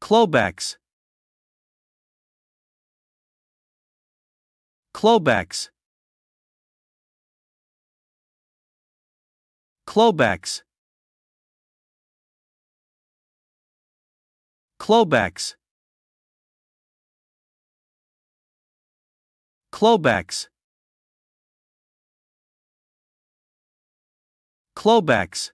Clobex. Clobex. Clobex. Clobex. Clobex. Clobex.